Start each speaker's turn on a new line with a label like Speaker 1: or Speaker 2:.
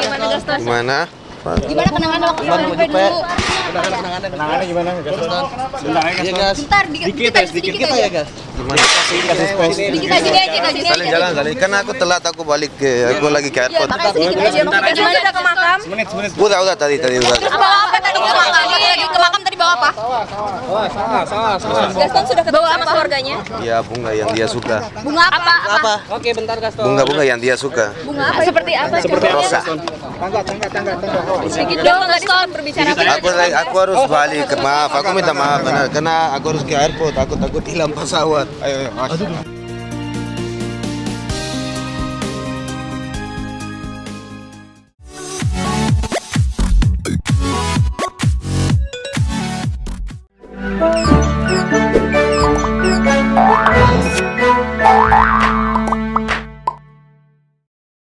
Speaker 1: gimana Gaston?
Speaker 2: Gimana?
Speaker 1: Gimana kenangan waktu SMP dulu?
Speaker 3: Penanganannya gimana, Gas? Bentar ya,
Speaker 4: Iya.
Speaker 1: Bentar, dikit,
Speaker 4: Dikit ya, sedikit kita ya gas.
Speaker 2: Gimana?
Speaker 3: Kasih space.
Speaker 1: Dikit aja,
Speaker 2: jalan. Kan aku telat aku balik ke aku lagi ke
Speaker 1: Iya,
Speaker 2: airport.
Speaker 1: gimana udah ke makam?
Speaker 3: Semenit, semenit.
Speaker 2: Udah udah tadi tadi udah.
Speaker 1: Terus bawa apa tadi ke makam? Lagi ke makam tadi bawa apa?
Speaker 3: Wah, salah, salah, salah.
Speaker 1: Gaston sudah ketemu sama keluarganya?
Speaker 2: Ya bunga yang dia suka.
Speaker 1: Bunga apa?
Speaker 4: Apa? Oke bentar gas.
Speaker 2: Bunga-bunga yang dia suka.
Speaker 1: Bunga apa? Seperti apa?
Speaker 3: Seperti apa,
Speaker 2: Rosa.
Speaker 3: Gaston? Tangga, tangga, tangga, tangga.
Speaker 1: Sedikit dong, tadi sempat berbicara
Speaker 2: Aku aku harus balik. Maaf, aku minta maaf karena karena aku harus ke airport. Aku takut hilang pesawat.
Speaker 3: Ayo, ayo, mas.